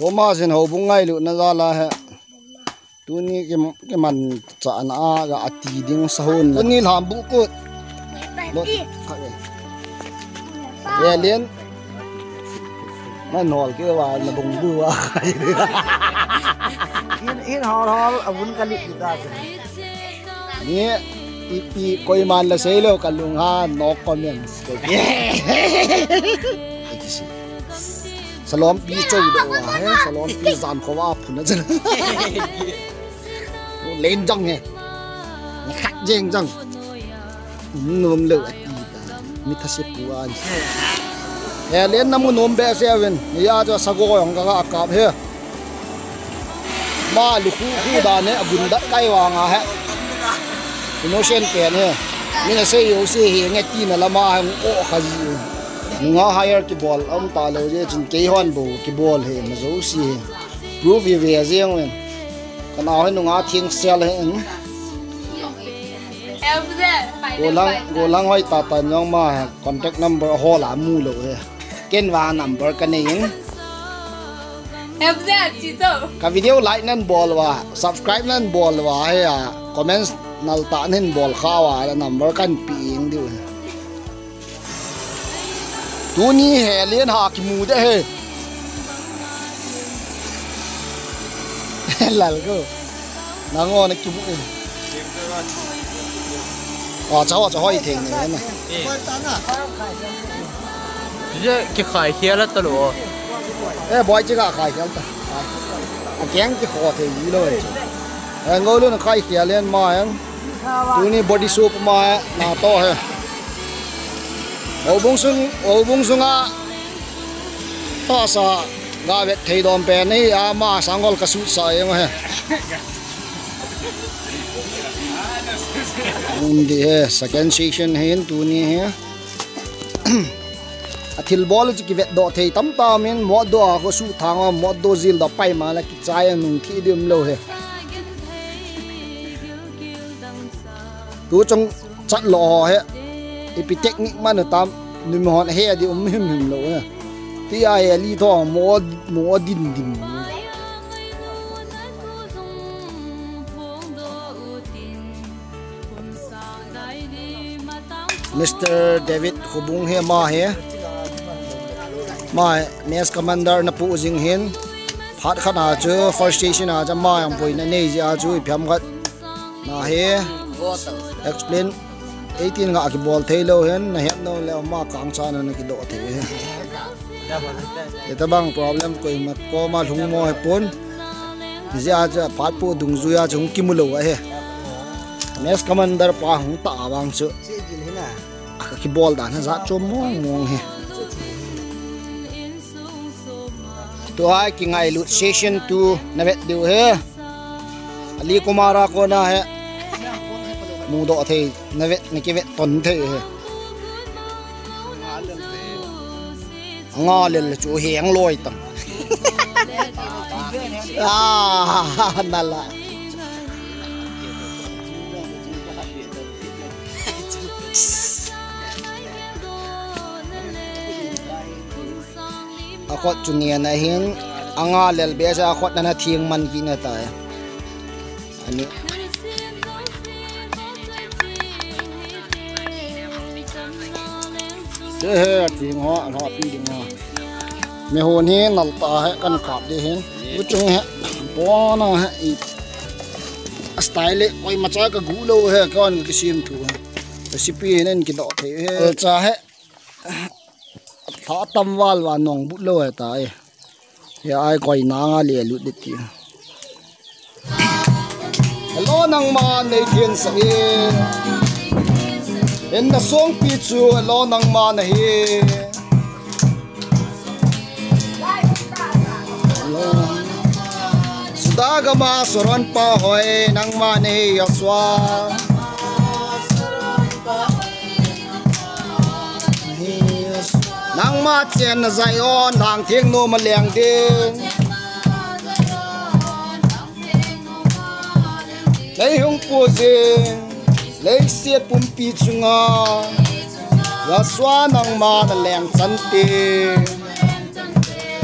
Hôm mà xin hậu bung ngay luôn nó ra là hệ tu ni cái cái màn trả na ga ati ding sahun tu ni làm bu ko lo ya liền nó nol cái wa na bung bu wa in in hol hol abun kali kita ni ipi koi man la sei lo kalung ha no comments ko salom pi chou do wa he salom pi zan ko wa phun na chen lên răng nghe. Khách nôm lửa đi ta mi thà sẽ lên năm nôm bé xe bên. Ya cho sago yang ka ka he ma lu khu khu da ne abun da kai wa nga he innocent pe ne mi na sei yo se he nge ti na lama hang o khaji nga hire ki ball am ta lo je chin ke hon bo ki ball he ma zo si prove ye ve riêng wen. Kana hai nu nga thieng sel he eng. Go lang go lang hoi ta ta nyong ma contact number ho la mu lo he. Ken wa number ka ne eng. Ka video like nan ball wa subscribe nan ball wa he ya comments nal ta nen ball kha wa la number kan pi eng diu tu ni he lien ha ki mu de he lal ko na ngo na ki mu à cháu cháu hỏi thèn này nè je ki khai khia la ta lo ê boy chứ cả khai ta à kén cái khó thì gì rồi. Ngồi luôn khai kia lên mà anh tu ni body soap mà na to he ô bông sung ô bông sung à ta sa ngà vet thei đom bè này à ma sang gol kasu sa em he undi he second session hen tu ni he a à, thil bol chi ki vet do thei tam ta men mo do a ko su thang mo do zil da pai ma la ki chai ang nung thi dim lo he tu trong chat lo he ipi technique man tam nim hon he di um him him lo na ti ai ali tho mo mo din din Mr. David Hubung he, ma he. Ma mes commander na pu jing hin. Phat khana chu, first station a cha ma am poi na nei ja chu phyam khat na he. Explain. 18 nga ki bol thailo hen na het no le ma kang cha na ki do the he ta bang problem koi mat ko ma lung mo he pon giờ cha phat pu dung zu ya chung ki mu lo he mes commander pa hung ta awang chu ki bol dan za chom mo mong he to hai ki ngai lut session 2 na vet du he ali kumara ko na he mù độ thì nó vẹn này cái vẹn tuần thì ngò liền là chú hiếng lôi tầm. À, à nà à, là à khót chú nghe này hiếng à ngò liền bây giờ khót nó thiêng mình kia này tại anh thế he thiang ho ho pi ding ho me hon ta he căn cạp de hin u chung he bo na he ít style oi macha cái gu lâu he con cái sim thu recipe nen ki do the he cha he thả tâm wal và nong bút lâu ta ai thì ai koi na nga le lu de hello, nang ma nei thiên sa in the song pi chu lo nang ma na he. Sudaga soron pa hoy, nang ma nei yaswa nang ma chen na zai on nang thieng no ma leng ding lấy hung pu ding lấy xiết pum pi chunga. Ya swa nang ma na leng chan ti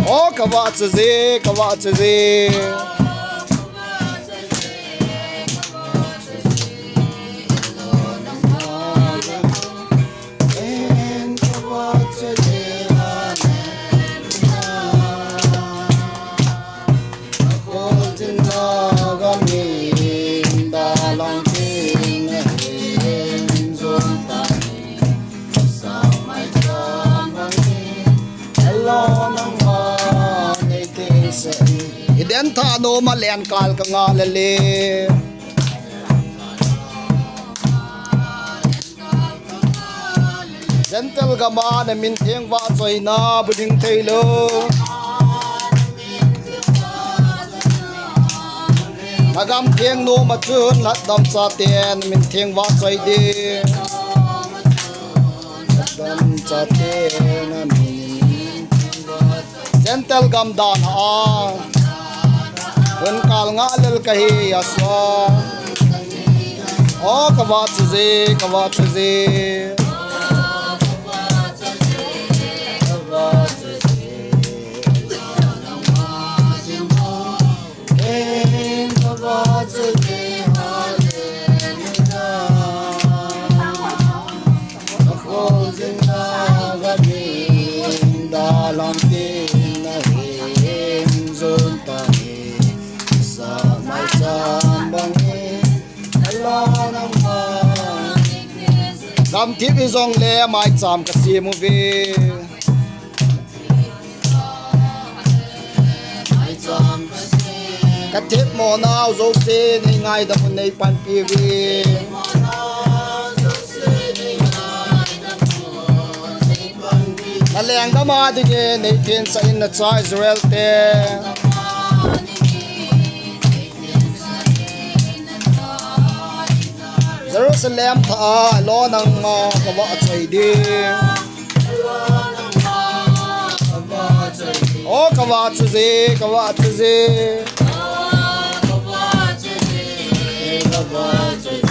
o ka wa che ze ka wa che ze En iden tha no ma len kal ka nga le le Gentle gama na min theng wa choi na buding thailo Agam thieng no ma chun lat dam sa tiền min thieng wa choi di dam sa tiền na min Gentle gam dan ha ہنکالنا کہ بات بات tiếp đi dòng lê mai chạm cả xì mù vi. Cả tiếp mò nào dấu tip mo ngay zo si pan pi vi. Na leng da ma di ge, nei tin sa in na cha Israel te. Sẽ lem thả lo nang ma ka wa chai di O ka vạ chu zi ka wa chu chứ gì wa chu chứ gì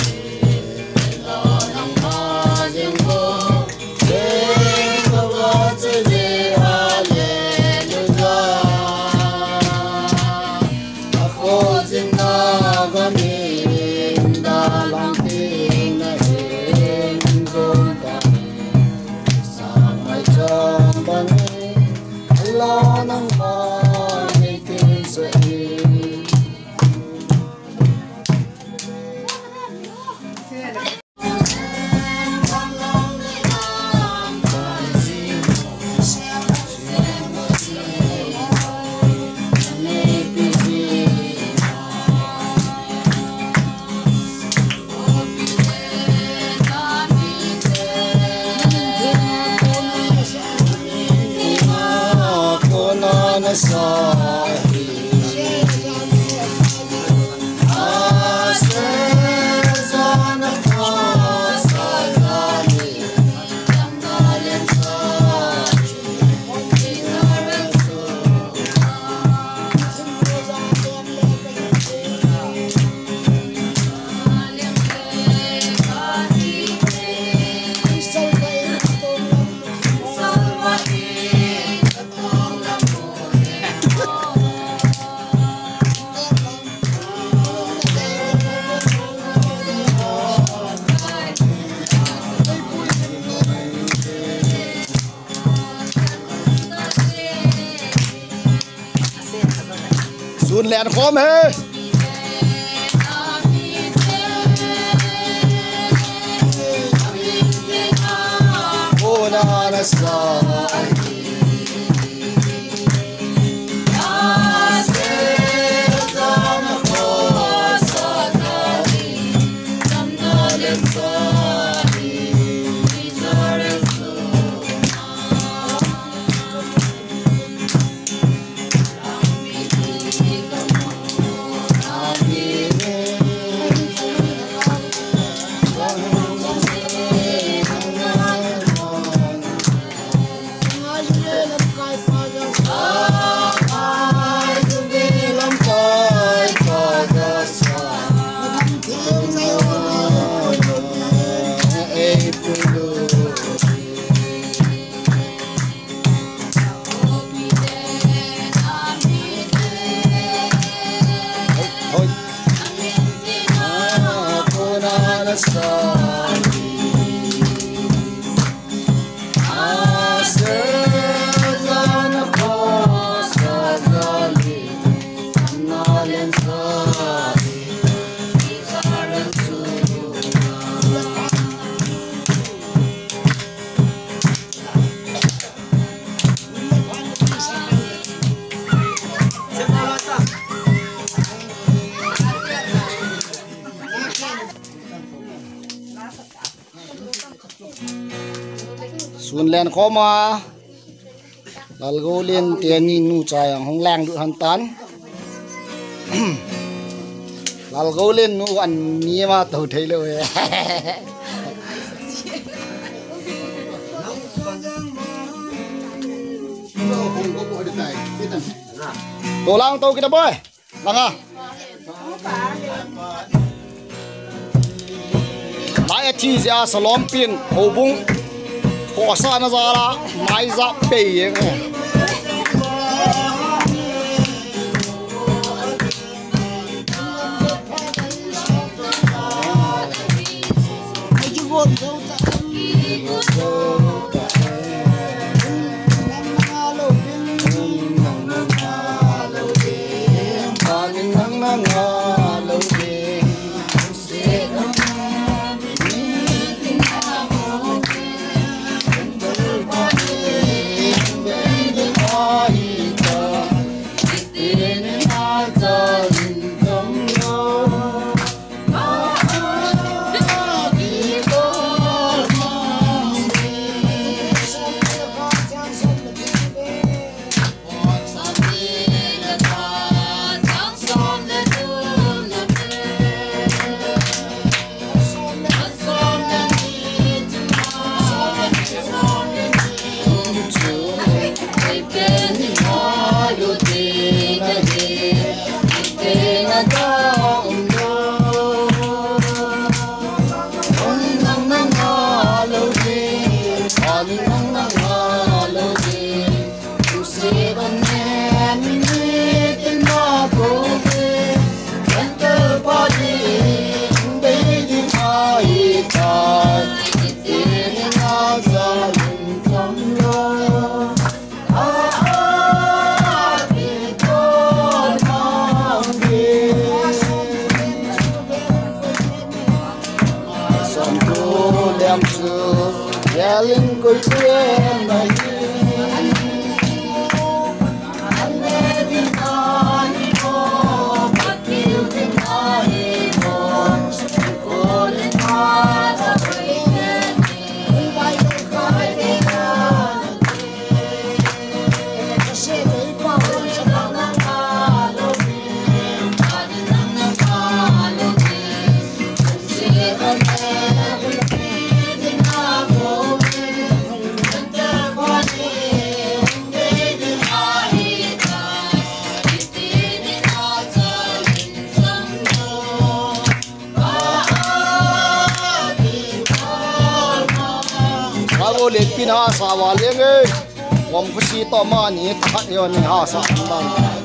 Sun len khom he Ako na nasahi Asezan xuân lên khó mà. Là gô lên tiền nhìn nu trái hàng lang được hàn tán. Là gô lên nu ăn nia mà tàu thấy rồi Đồ lang tàu kia đó boy, lang à. Lại chi ra salom pin hồ bung. Hồ sa na ra la mai za pe ye. Nang 我的天 côi tiên này Bago lên pin ha sa wa lên ơi Wam ku si to ma ni khat yo ni ha sa dan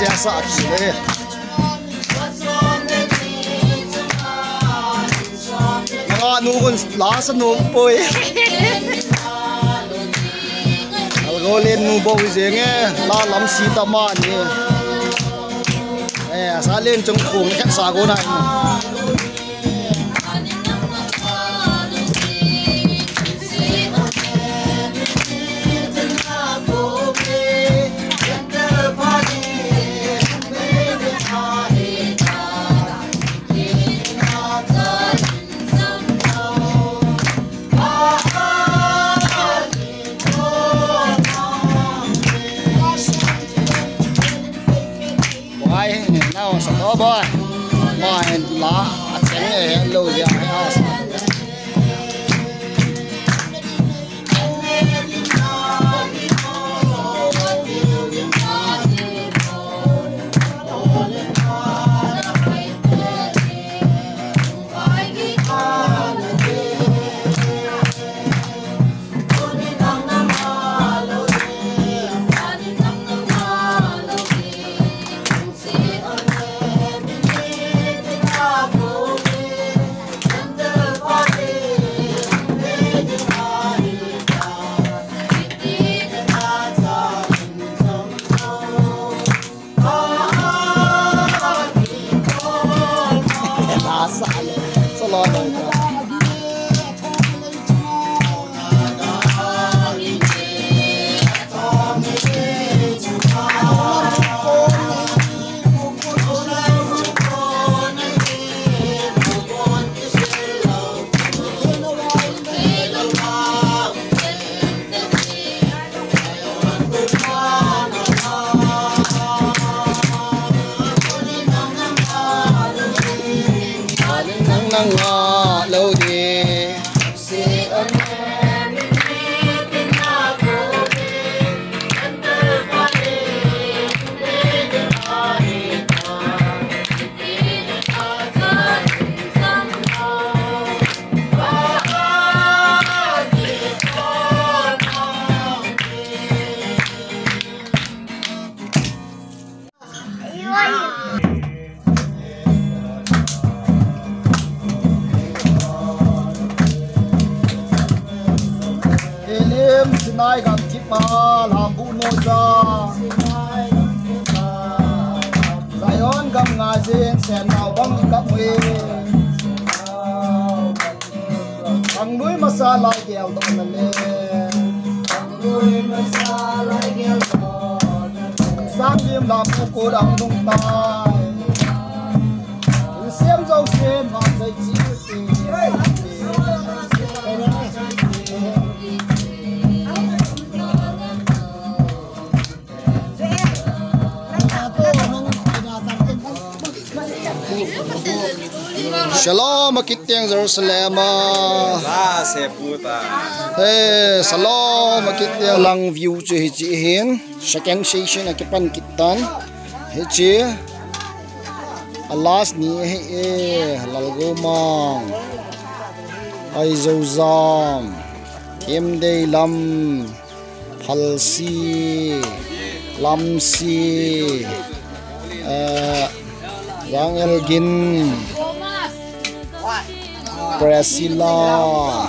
thế sa be se đấy, ki nu con lá sa nu poi al lên nu bo gì nghe, la lắm si ta mà ni. Sa lên trong khung khách sa cô này. Cheng e Lord. Makityang Jerusalem La se puta. Hey Shalom makityang lang view chu hi chi hin second session akipan kitan hi chi alas ni hi e lalgo mang. Ai zo zam thêm đây lam phal si. Lam si. Yang Elgin Priscilla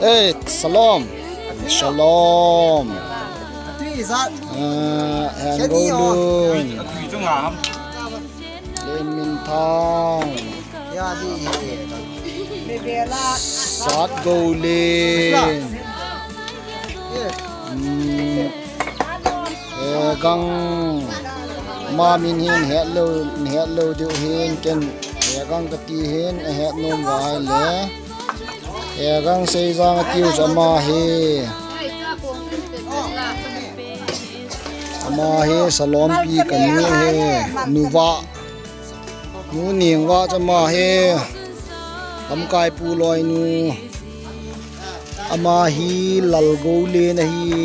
Eh, salam Shalom. Uh, trong ngàm. Lên Minh Thang Sát Gâu Lên Mm, eh, Gang Ma Min Hin Het Lo Het Lo Diu Hin Ken Eh, Gang Kati Hin Nom Vai Le Eh, Gang Sei Zang Tiu Jama He ama he salon pi kanu he nuwa nu ning wa chama he am kai pu loi nu ama hi lal go le na hi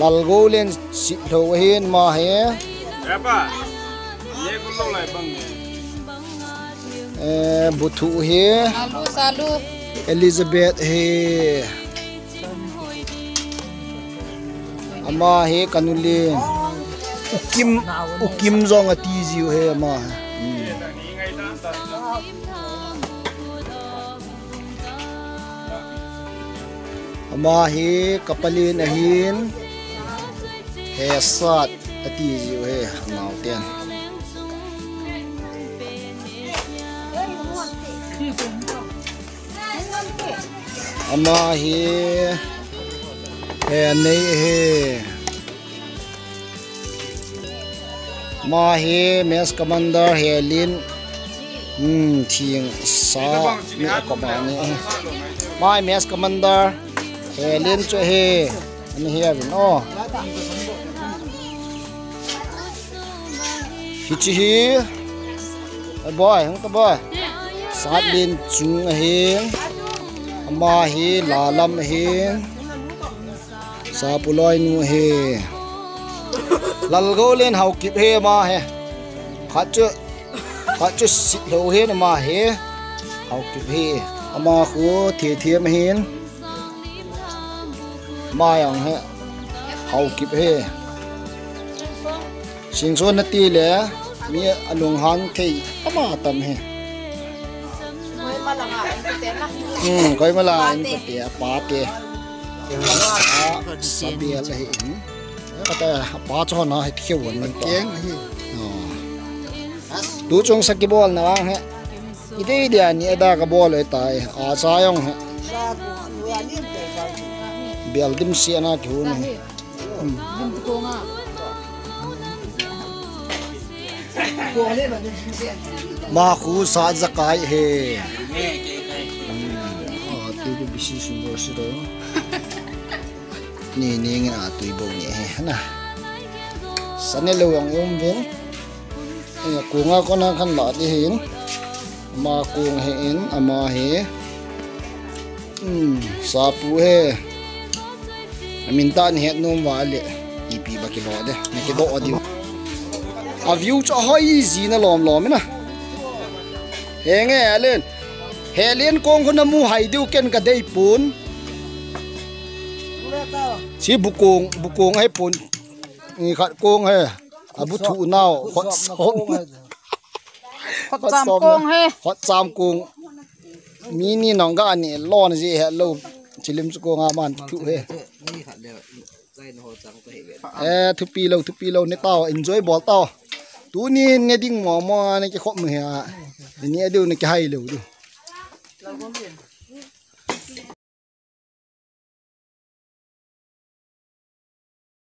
lal go len si tho hen ma he Ép lâu lại bằng. eh buthu he Salu, salu. elizabeth he ama he kanulin ukim ukim zong ati ziu he ama. Ama he kapalin ahin he sat ati ziu he mau ten ama hi, he nei he ma hi, mes commander he lin hmm thing, sa, me ko ba ni mai mes commander he lin cho he. Ani hi avin o hi. Chi hi boy, hang ta boy. Sát lin chung hiền ma hi la lam hi sa puloi nu he. Lal go len hau kip he ma he. Kha chu kha chu sit lo he na ma he. Hau kip he, ama khu thi thiam hin ma yang he hau kip he. Sing so na ti le mi alung han thei ama tam he. Ừ coi mà là anh tía ba tía sa bia là hiện có ta ba cho nó hay thiếu quần mình tiếng tú chung sa cái ball na lang he ide dia ni ada ka ball ai tai a sa yong he bial dim si na ki hun he ma khu sa zakai he à tôi cũng bị sung bò bố đó nè nè nghe nào tùy bố nhẹ nè sẵn này lâu dòng ông viên e kunga ko con kan la ti hin ma kung he in ama he um sa pu he min tan hết nom wa đi ipi ba ki lo đi ne ki do đi à view cho hơi gì na lòm lòm na he hẹn nghe lên len kong ko na mu hai diu ken ka dei pun. Si bukong bukong hai pun. Ni khat kong he. Abu thu nao hot som. Hot cham kong he. hot cham kong. Mi ni nong ga ni lon ji he lo. Chilim chu ko nga man thu he. Eh thu pi lo thu pi lo ne tao. Enjoy bol tao. Tu ni ne ding mo mo ne ki khop mu he ni adu ne ki hai lo du 老公病